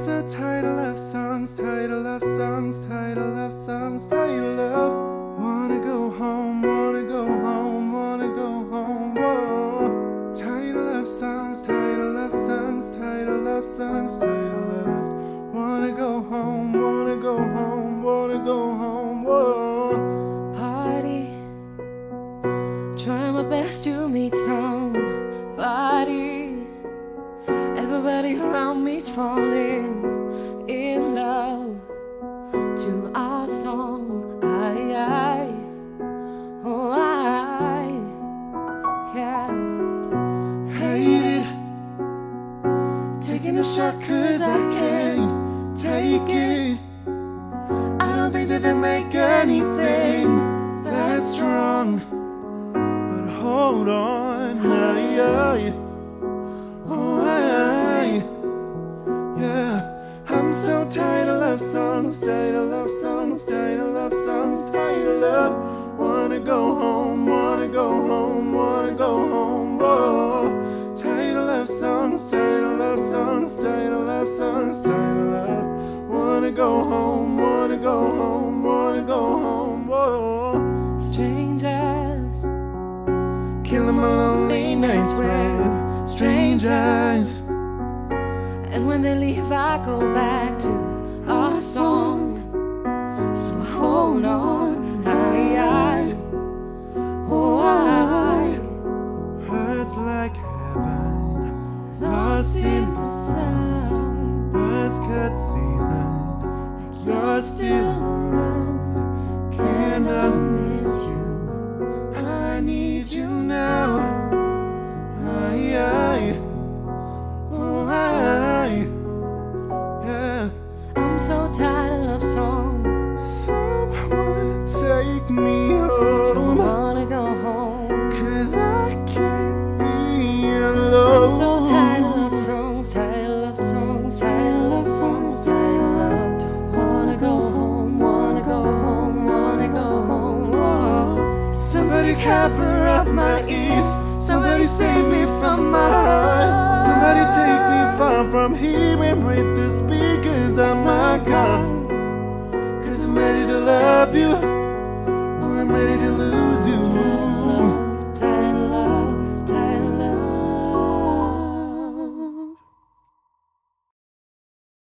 so tired of love songs, tired of love songs, tired of love songs, tired of love. Wanna go home, wanna go home, wanna go home. Whoa. Tired of love songs, tired of love songs, tired of love songs, tired of love. Wanna go home, wanna go home, wanna go home. Whoa. Party, trying my best to meet somebody. Everybody around me's falling in love to our song. I, I, oh, I, yeah. Hate it. Taking a shot cause I can't take it. I don't think that they make anything that strong. But hold on, I, I, songs, tired of love songs, tired of love songs, tired of love. Wanna go home, wanna go home, wanna go home. Whoa. Tired of love songs, tired of love songs, tired of love songs, tired of love. Wanna go home, wanna go home, wanna go home. Whoa. Strangers, Killing my lonely nights with strange eyes. and when they leave, I go back Lost in the sound, best cut season. you're still cover up my ears. Somebody save me from my heart. Somebody take me far from here and break the speakers of my car. Cause I'm ready to love you, I'm ready to lose